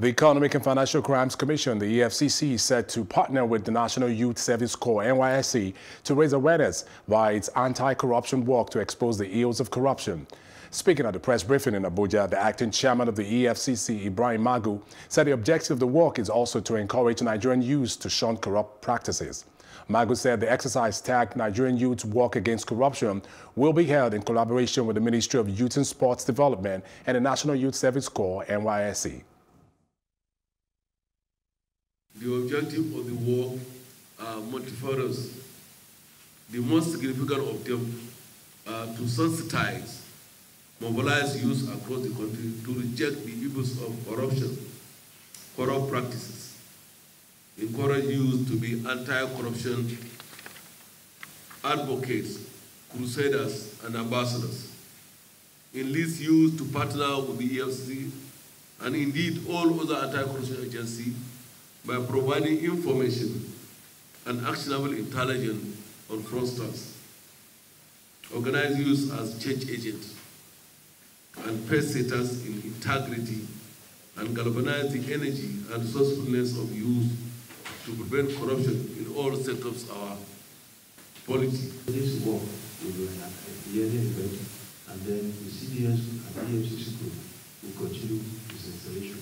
The Economic and Financial Crimes Commission, the EFCC, is set to partner with the National Youth Service Corps, NYSC, to raise awareness via its anti-corruption work to expose the ills of corruption. Speaking at the press briefing in Abuja, the acting chairman of the EFCC, Ibrahim Magu, said the objective of the work is also to encourage Nigerian youths to shun corrupt practices. Magu said the exercise tagged Nigerian Youth's Walk Against Corruption will be held in collaboration with the Ministry of Youth and Sports Development and the National Youth Service Corps, NYSC. The objective of the work are multifarious. The most significant of them are to sensitize, mobilize youth across the country to reject the evils of corruption, corrupt practices, encourage youth to be anti-corruption advocates, crusaders, and ambassadors, enlist youth to partner with the EFCC and indeed all other anti-corruption agencies by providing information and actionable intelligence on fraudsters, organize youth as change agents, and pace in integrity, and galvanize the energy and resourcefulness of youth to prevent corruption in all sectors of our polity. This work will be an yearly event, and then the CDS and EFCC group will continue this installation.